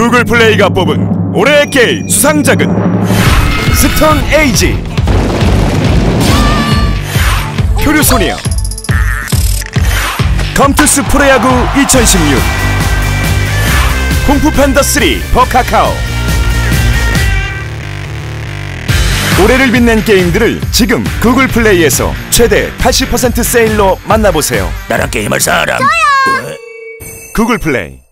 구글 플레이가 뽑은 올해의 게임 수상작은 스톤 에이지. 표류소녀. 컴투스 프로야구 2016 쿵푸팬더 3 for Kakao. 올해를 빛낸 게임들을 지금 구글 플레이에서 최대 80% 세일로 만나보세요. 나랑 게임할 사람. 구글 플레이.